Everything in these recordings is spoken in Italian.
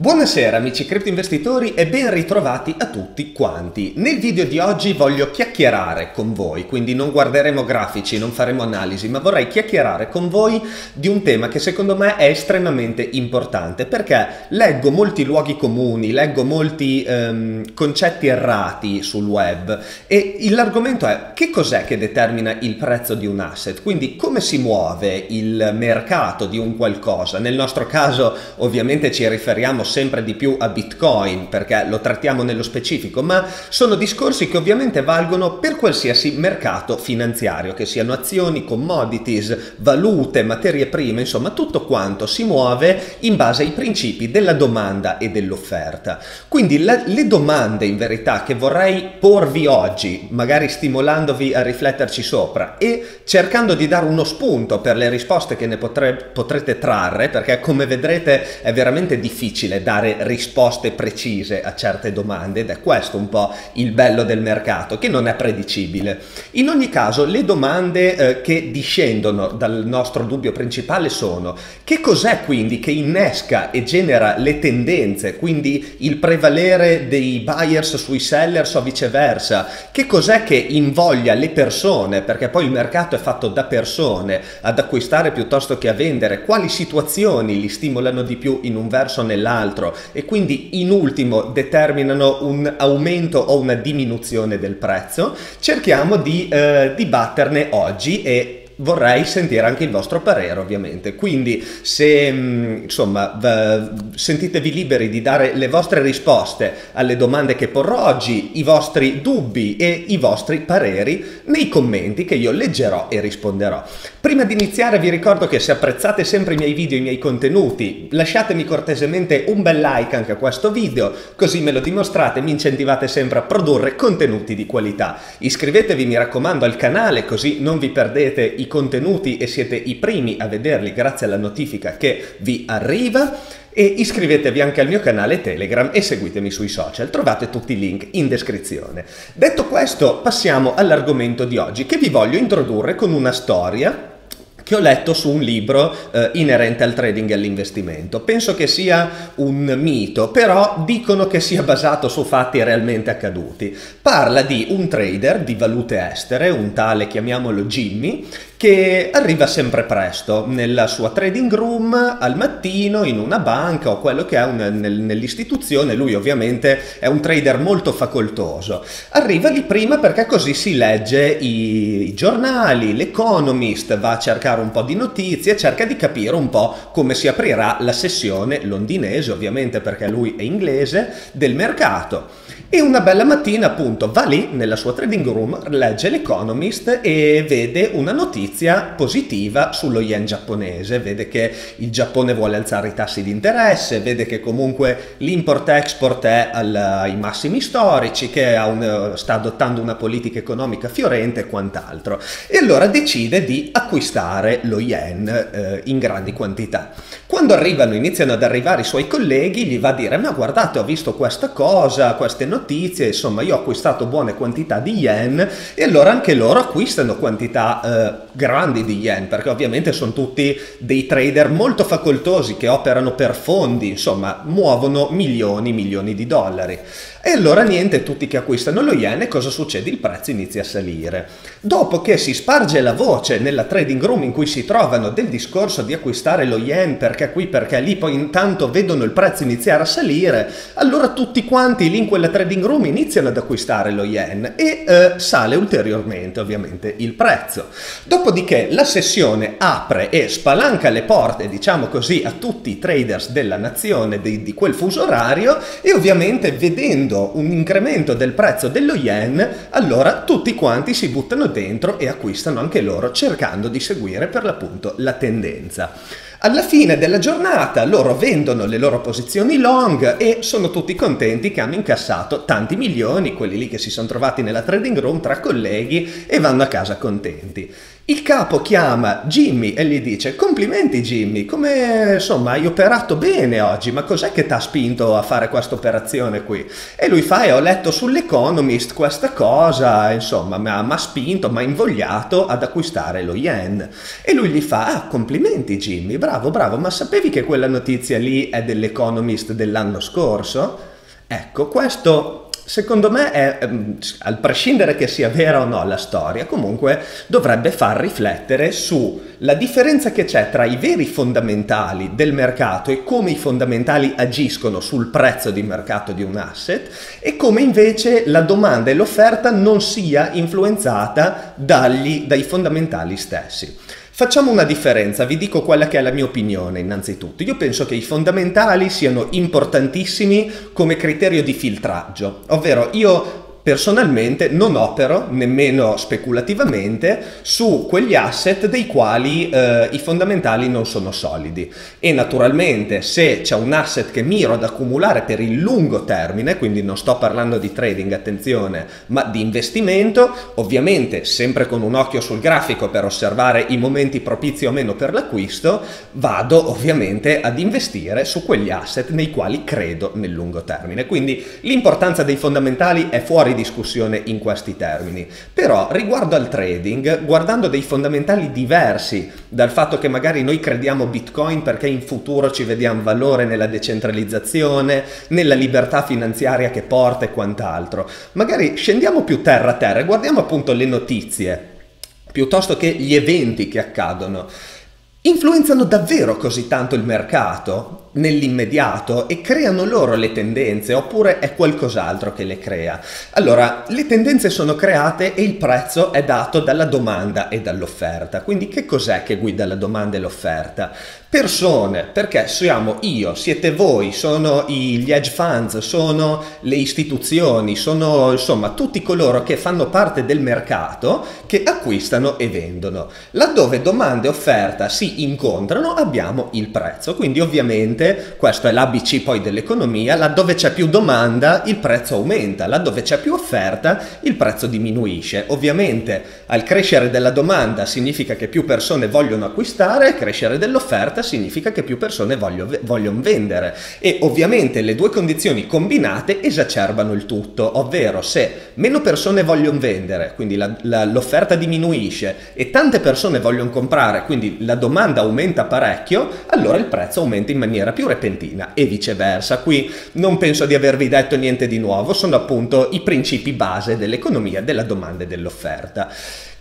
Buonasera amici cripto investitori e ben ritrovati a tutti quanti. Nel video di oggi voglio chiacchierare con voi, quindi non guarderemo grafici, non faremo analisi, ma vorrei chiacchierare con voi di un tema che secondo me è estremamente importante perché leggo molti luoghi comuni, leggo molti ehm, concetti errati sul web e l'argomento è che cos'è che determina il prezzo di un asset, quindi come si muove il mercato di un qualcosa. Nel nostro caso ovviamente ci riferiamo sempre di più a Bitcoin perché lo trattiamo nello specifico, ma sono discorsi che ovviamente valgono per qualsiasi mercato finanziario, che siano azioni, commodities, valute, materie prime, insomma tutto quanto si muove in base ai principi della domanda e dell'offerta. Quindi la, le domande in verità che vorrei porvi oggi, magari stimolandovi a rifletterci sopra e cercando di dare uno spunto per le risposte che ne potre, potrete trarre, perché come vedrete è veramente difficile dare risposte precise a certe domande ed è questo un po' il bello del mercato, che non è predicibile. In ogni caso, le domande eh, che discendono dal nostro dubbio principale sono che cos'è quindi che innesca e genera le tendenze, quindi il prevalere dei buyers sui sellers o viceversa, che cos'è che invoglia le persone, perché poi il mercato è fatto da persone, ad acquistare piuttosto che a vendere, quali situazioni li stimolano di più in un verso o nell'altro, altro. E quindi in ultimo determinano un aumento o una diminuzione del prezzo, cerchiamo di eh, dibatterne oggi e vorrei sentire anche il vostro parere ovviamente. Quindi se mm, insomma sentitevi liberi di dare le vostre risposte alle domande che porrò oggi i vostri dubbi e i vostri pareri nei commenti che io leggerò e risponderò prima di iniziare vi ricordo che se apprezzate sempre i miei video e i miei contenuti lasciatemi cortesemente un bel like anche a questo video così me lo dimostrate mi incentivate sempre a produrre contenuti di qualità. Iscrivetevi mi raccomando al canale così non vi perdete i contenuti e siete i primi a vederli grazie alla notifica che vi arriva e iscrivetevi anche al mio canale Telegram e seguitemi sui social, trovate tutti i link in descrizione. Detto questo, passiamo all'argomento di oggi che vi voglio introdurre con una storia che ho letto su un libro eh, inerente al trading e all'investimento. Penso che sia un mito, però dicono che sia basato su fatti realmente accaduti. Parla di un trader di valute estere, un tale chiamiamolo Jimmy, che arriva sempre presto nella sua trading room al mattino in una banca o quello che è un, nel, nell'istituzione. Lui ovviamente è un trader molto facoltoso. Arriva lì prima perché così si legge i, i giornali, l'Economist, va a cercare un po' di notizie, cerca di capire un po' come si aprirà la sessione londinese, ovviamente perché lui è inglese, del mercato. E una bella mattina appunto va lì nella sua trading room, legge l'Economist e vede una notizia positiva sullo yen giapponese, vede che il Giappone vuole alzare i tassi di interesse, vede che comunque l'import-export è ai massimi storici, che un, sta adottando una politica economica fiorente e quant'altro. E allora decide di acquistare lo yen eh, in grandi quantità. Quando arrivano, iniziano ad arrivare i suoi colleghi, gli va a dire ma guardate ho visto questa cosa, queste notizie, insomma io ho acquistato buone quantità di yen e allora anche loro acquistano quantità eh, grandi di yen perché ovviamente sono tutti dei trader molto facoltosi che operano per fondi, insomma muovono milioni, milioni di dollari. E allora niente, tutti che acquistano lo yen cosa succede? Il prezzo inizia a salire. Dopo che si sparge la voce nella trading room in cui si trovano del discorso di acquistare lo yen perché qui, perché lì, poi intanto vedono il prezzo iniziare a salire, allora tutti quanti lì in quella trading room iniziano ad acquistare lo yen e eh, sale ulteriormente ovviamente il prezzo. Dopodiché la sessione apre e spalanca le porte, diciamo così, a tutti i traders della nazione di, di quel fuso orario e ovviamente vedendo vedendo un incremento del prezzo dello yen, allora tutti quanti si buttano dentro e acquistano anche loro cercando di seguire per l'appunto la tendenza. Alla fine della giornata loro vendono le loro posizioni long e sono tutti contenti che hanno incassato tanti milioni, quelli lì che si sono trovati nella trading room tra colleghi e vanno a casa contenti. Il capo chiama Jimmy e gli dice complimenti Jimmy, come insomma hai operato bene oggi, ma cos'è che ti ha spinto a fare questa operazione qui? E lui fa, eh, ho letto sull'Economist questa cosa, insomma mi ha spinto, mi ha invogliato ad acquistare lo yen. E lui gli fa, ah complimenti Jimmy, bravo bravo, ma sapevi che quella notizia lì è dell'Economist dell'anno scorso? Ecco, questo Secondo me, è, ehm, al prescindere che sia vera o no la storia, comunque dovrebbe far riflettere sulla differenza che c'è tra i veri fondamentali del mercato e come i fondamentali agiscono sul prezzo di mercato di un asset e come invece la domanda e l'offerta non sia influenzata dagli, dai fondamentali stessi. Facciamo una differenza, vi dico quella che è la mia opinione innanzitutto. Io penso che i fondamentali siano importantissimi come criterio di filtraggio, ovvero io Personalmente non opero nemmeno speculativamente su quegli asset dei quali eh, i fondamentali non sono solidi e naturalmente se c'è un asset che miro ad accumulare per il lungo termine, quindi non sto parlando di trading, attenzione, ma di investimento, ovviamente sempre con un occhio sul grafico per osservare i momenti propizi o meno per l'acquisto, vado ovviamente ad investire su quegli asset nei quali credo nel lungo termine. Quindi l'importanza dei fondamentali è fuori discussione in questi termini. Però riguardo al trading, guardando dei fondamentali diversi dal fatto che magari noi crediamo Bitcoin perché in futuro ci vediamo valore nella decentralizzazione, nella libertà finanziaria che porta e quant'altro, magari scendiamo più terra a terra e guardiamo appunto le notizie piuttosto che gli eventi che accadono. Influenzano davvero così tanto il mercato? Nell'immediato e creano loro le tendenze oppure è qualcos'altro che le crea? Allora, le tendenze sono create e il prezzo è dato dalla domanda e dall'offerta. Quindi che cos'è che guida la domanda e l'offerta? Persone, perché siamo io, siete voi, sono gli hedge funds, sono le istituzioni, sono insomma tutti coloro che fanno parte del mercato che acquistano e vendono. Laddove domanda e offerta si incontrano abbiamo il prezzo, quindi ovviamente questo è l'ABC poi dell'economia, laddove c'è più domanda il prezzo aumenta, laddove c'è più offerta il prezzo diminuisce. Ovviamente al crescere della domanda significa che più persone vogliono acquistare, crescere dell'offerta significa che più persone voglio, vogliono vendere e ovviamente le due condizioni combinate esacerbano il tutto, ovvero se meno persone vogliono vendere, quindi la, la, l'offerta diminuisce e tante persone vogliono comprare, quindi la domanda aumenta parecchio, allora il prezzo aumenta in maniera più repentina e viceversa. Qui non penso di avervi detto niente di nuovo, sono appunto i principi base dell'economia della domanda e dell'offerta.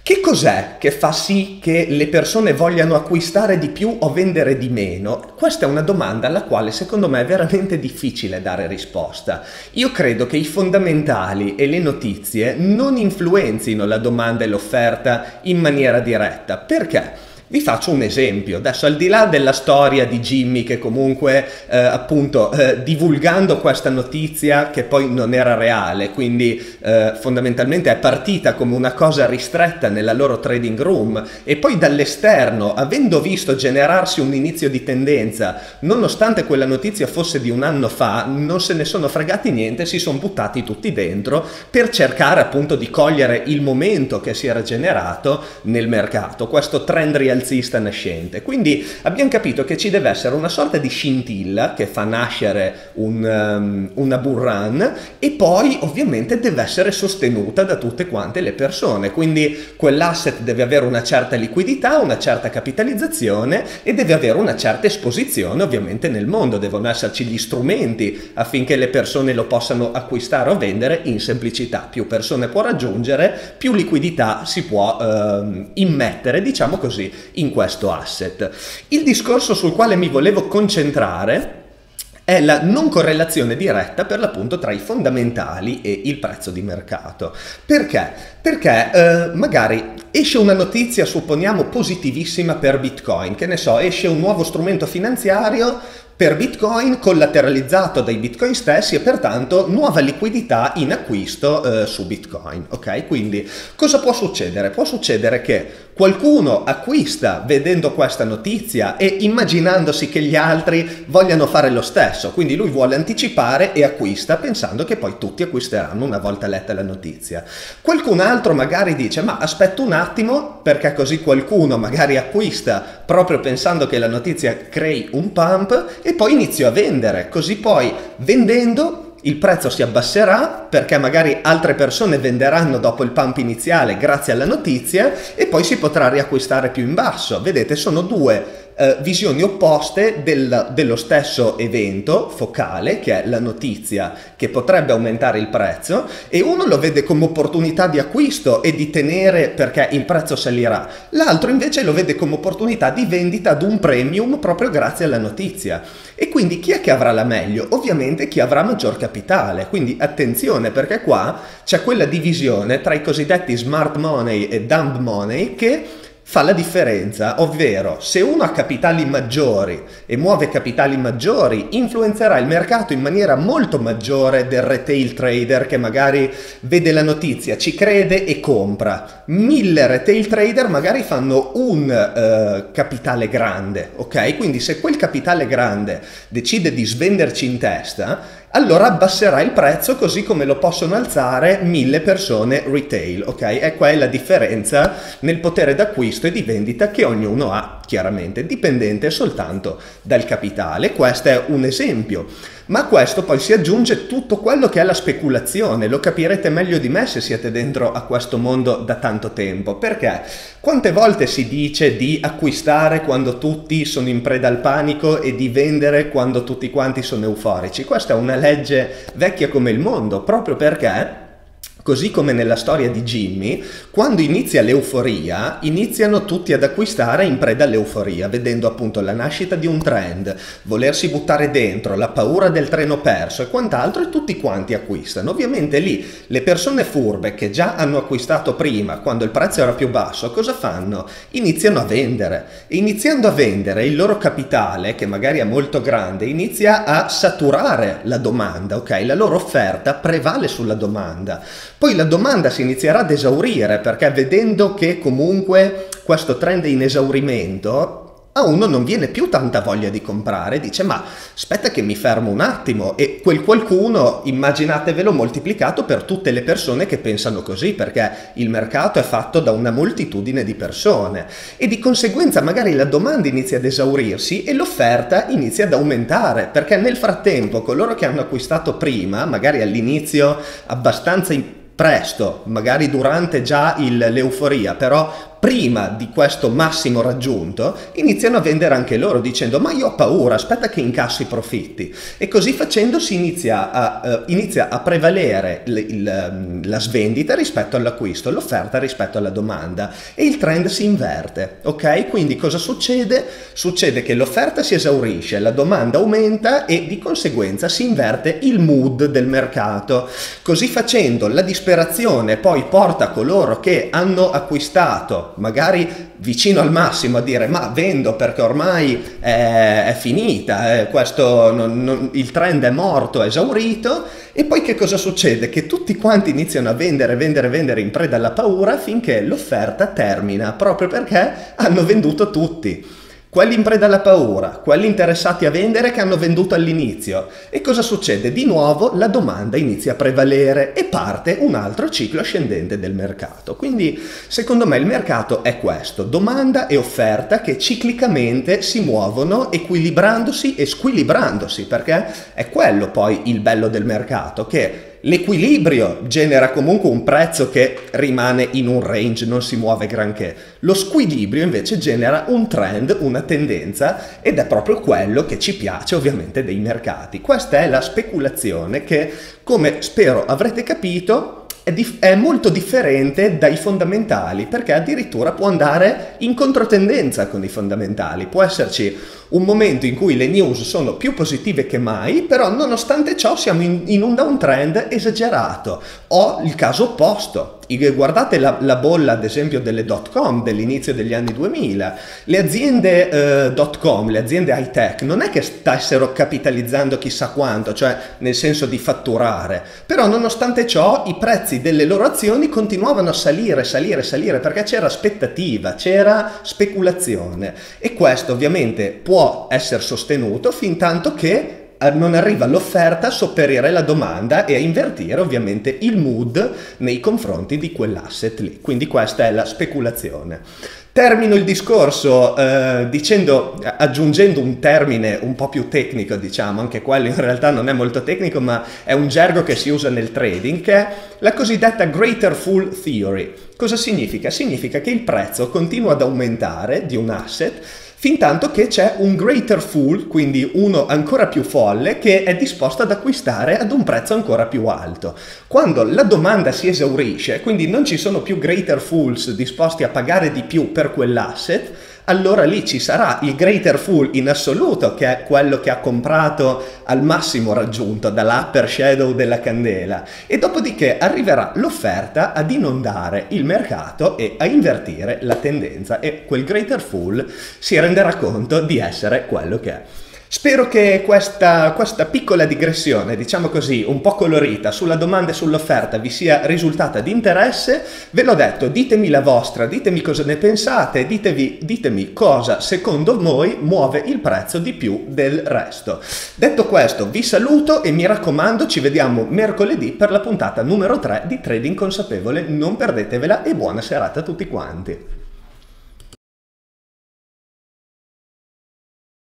Che cos'è che fa sì che le persone vogliano acquistare di più o vendere di meno? Questa è una domanda alla quale secondo me è veramente difficile dare risposta. Io credo che i fondamentali e le notizie non influenzino la domanda e l'offerta in maniera diretta. Perché? Vi faccio un esempio, adesso al di là della storia di Jimmy che comunque eh, appunto eh, divulgando questa notizia che poi non era reale, quindi eh, fondamentalmente è partita come una cosa ristretta nella loro trading room e poi dall'esterno, avendo visto generarsi un inizio di tendenza, nonostante quella notizia fosse di un anno fa, non se ne sono fregati niente, si sono buttati tutti dentro per cercare appunto di cogliere il momento che si era generato nel mercato, questo trend real alzista nascente. Quindi abbiamo capito che ci deve essere una sorta di scintilla che fa nascere un, um, una bull run e poi ovviamente deve essere sostenuta da tutte quante le persone. Quindi quell'asset deve avere una certa liquidità, una certa capitalizzazione e deve avere una certa esposizione ovviamente nel mondo. Devono esserci gli strumenti affinché le persone lo possano acquistare o vendere in semplicità. Più persone può raggiungere, più liquidità si può uh, immettere, diciamo così, in questo asset. Il discorso sul quale mi volevo concentrare è la non correlazione diretta per l'appunto tra i fondamentali e il prezzo di mercato. Perché? Perché eh, magari esce una notizia, supponiamo, positivissima per Bitcoin, che ne so, esce un nuovo strumento finanziario per Bitcoin collateralizzato dai Bitcoin stessi e pertanto nuova liquidità in acquisto eh, su Bitcoin. Ok? Quindi cosa può succedere? Può succedere che qualcuno acquista vedendo questa notizia e immaginandosi che gli altri vogliano fare lo stesso, quindi lui vuole anticipare e acquista pensando che poi tutti acquisteranno una volta letta la notizia. Qualcun altro magari dice ma aspetta un attimo perché così qualcuno magari acquista proprio pensando che la notizia crei un pump e poi inizio a vendere, così poi vendendo il prezzo si abbasserà perché magari altre persone venderanno dopo il pump iniziale grazie alla notizia e poi si potrà riacquistare più in basso. Vedete, sono due eh, visioni opposte del, dello stesso evento focale, che è la notizia che potrebbe aumentare il prezzo, e uno lo vede come opportunità di acquisto e di tenere perché il prezzo salirà, l'altro invece lo vede come opportunità di vendita ad un premium proprio grazie alla notizia. E quindi chi è che avrà la meglio? Ovviamente chi avrà maggior capitale, quindi attenzione perché qua c'è quella divisione tra i cosiddetti smart money e dumb money che fa la differenza, ovvero se uno ha capitali maggiori e muove capitali maggiori, influenzerà il mercato in maniera molto maggiore del retail trader che magari vede la notizia, ci crede e compra. Mille retail trader magari fanno un uh, capitale grande, ok? Quindi se quel capitale grande decide di svenderci in testa, allora abbasserà il prezzo così come lo possono alzare mille persone retail, ok? E qua è la differenza nel potere d'acquisto e di vendita che ognuno ha, chiaramente, dipendente soltanto dal capitale. Questo è un esempio. Ma a questo poi si aggiunge tutto quello che è la speculazione, lo capirete meglio di me se siete dentro a questo mondo da tanto tempo, perché quante volte si dice di acquistare quando tutti sono in preda al panico e di vendere quando tutti quanti sono euforici? Questa è una legge vecchia come il mondo, proprio perché Così come nella storia di Jimmy, quando inizia l'euforia, iniziano tutti ad acquistare in preda all'euforia, vedendo appunto la nascita di un trend, volersi buttare dentro, la paura del treno perso e quant'altro, e tutti quanti acquistano. Ovviamente lì le persone furbe che già hanno acquistato prima, quando il prezzo era più basso, cosa fanno? Iniziano a vendere. E iniziando a vendere, il loro capitale, che magari è molto grande, inizia a saturare la domanda, ok? La loro offerta prevale sulla domanda. Poi la domanda si inizierà ad esaurire perché vedendo che comunque questo trend è in esaurimento, a uno non viene più tanta voglia di comprare, dice ma aspetta che mi fermo un attimo. E quel qualcuno immaginatevelo moltiplicato per tutte le persone che pensano così perché il mercato è fatto da una moltitudine di persone. E di conseguenza magari la domanda inizia ad esaurirsi e l'offerta inizia ad aumentare perché nel frattempo coloro che hanno acquistato prima, magari all'inizio abbastanza presto, magari durante già il, l'euforia, però prima di questo massimo raggiunto, iniziano a vendere anche loro dicendo ma io ho paura, aspetta che incasso i profitti. E così facendo si inizia a, uh, inizia a prevalere il, il, ehm, la svendita rispetto all'acquisto, l'offerta rispetto alla domanda e il trend si inverte. Ok? Quindi cosa succede? Succede che l'offerta si esaurisce, la domanda aumenta e di conseguenza si inverte il mood del mercato. Così facendo la disperazione poi porta coloro che hanno acquistato magari vicino al massimo a dire ma vendo perché ormai è, è finita, eh, questo non, non, il trend è morto, è esaurito e poi che cosa succede? Che tutti quanti iniziano a vendere, vendere, vendere in preda alla paura finché l'offerta termina, proprio perché hanno venduto tutti quelli in preda alla paura, quelli interessati a vendere che hanno venduto all'inizio. E cosa succede? Di nuovo la domanda inizia a prevalere e parte un altro ciclo ascendente del mercato. Quindi secondo me il mercato è questo, domanda e offerta che ciclicamente si muovono equilibrandosi e squilibrandosi, perché è quello poi il bello del mercato, che L'equilibrio genera comunque un prezzo che rimane in un range, non si muove granché. Lo squilibrio invece genera un trend, una tendenza ed è proprio quello che ci piace ovviamente dei mercati. Questa è la speculazione che, come spero avrete capito, è, dif- è, molto differente dai fondamentali perché addirittura può andare in controtendenza con i fondamentali. Può esserci un momento in cui le news sono più positive che mai, però nonostante ciò siamo in, in un downtrend esagerato. O il caso opposto, Guardate la, la, bolla, ad esempio, delle dot com dell'inizio degli anni 2000. Le aziende eh, dot com, le aziende high tech, non è che stessero capitalizzando chissà quanto, cioè nel senso di fatturare, però nonostante ciò i prezzi delle loro azioni continuavano a salire, salire, salire, perché c'era aspettativa, c'era speculazione e questo ovviamente può essere sostenuto fin tanto che non arriva l'offerta a sopperire la domanda e a invertire ovviamente il mood nei confronti di quell'asset lì. Quindi questa è la speculazione. Termino il discorso eh, dicendo, aggiungendo un termine un po' più tecnico, diciamo, anche quello in realtà non è molto tecnico, ma è un gergo che si usa nel trading, che è la cosiddetta Greater Fool Theory. Cosa significa? Significa che il prezzo continua ad aumentare di un asset fin tanto che c'è un greater fool, quindi uno ancora più folle, che è disposto ad acquistare ad un prezzo ancora più alto. Quando la domanda si esaurisce, quindi non ci sono più greater fools disposti a pagare di più per quell'asset, allora lì ci sarà il greater fool in assoluto, che è quello che ha comprato al massimo raggiunto dall'upper shadow della candela, e dopodiché arriverà l'offerta ad inondare il mercato e a invertire la tendenza e quel greater fool si renderà conto di essere quello che è. Spero che questa, questa, piccola digressione, diciamo così, un po' colorita sulla domanda e sull'offerta vi sia risultata di interesse. Ve l'ho detto, ditemi la vostra, ditemi cosa ne pensate, ditevi, ditemi cosa secondo voi muove il prezzo di più del resto. Detto questo, vi saluto e mi raccomando, ci vediamo mercoledì per la puntata numero 3 di Trading Consapevole. Non perdetevela e buona serata a tutti quanti.